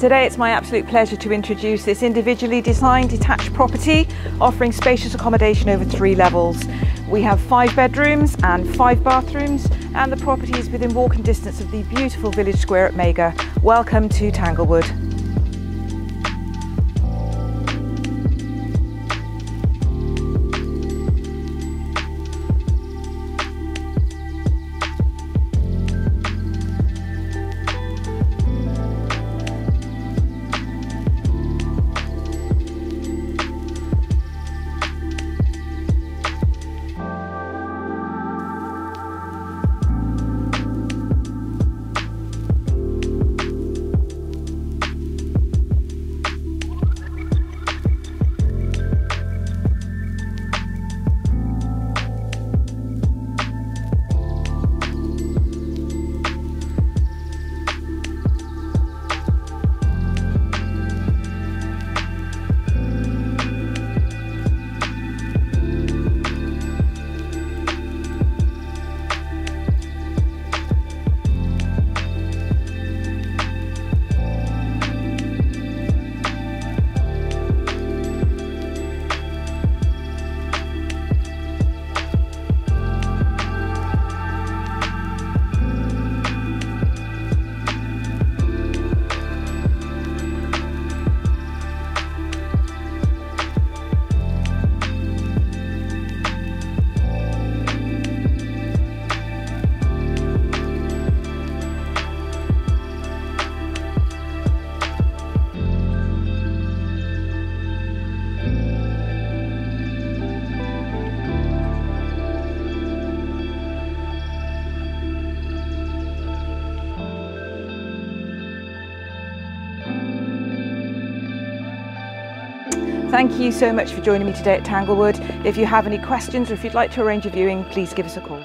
Today it's my absolute pleasure to introduce this individually designed detached property offering spacious accommodation over three levels. We have five bedrooms and five bathrooms and the property is within walking distance of the beautiful village square at Mega. Welcome to Tanglewood. Thank you so much for joining me today at Tanglewood. If you have any questions or if you'd like to arrange a viewing, please give us a call.